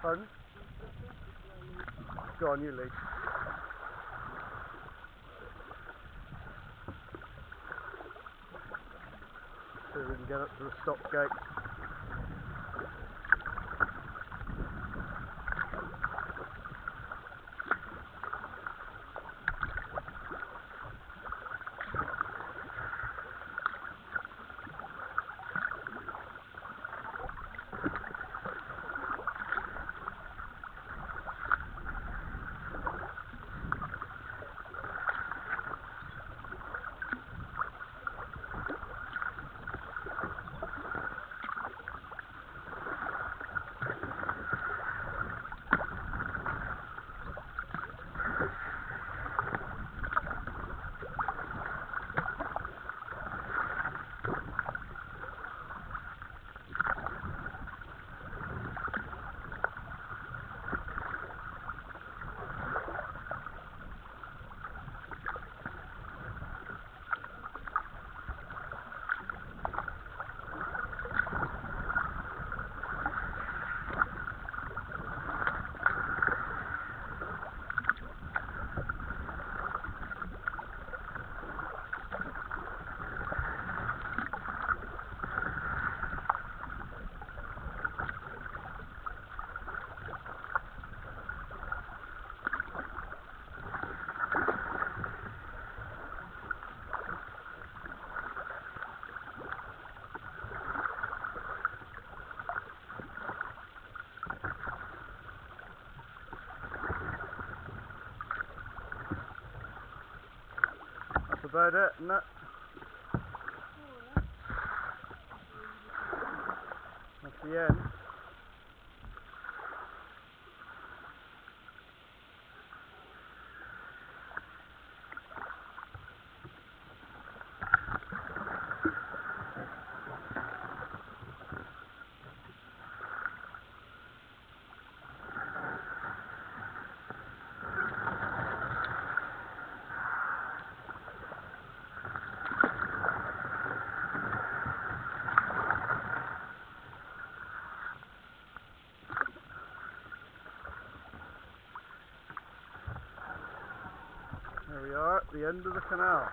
Pardon? Go on, you lead. See if we can get up to the stop gate. About it, isn't it? That's the end. There we are at the end of the canal.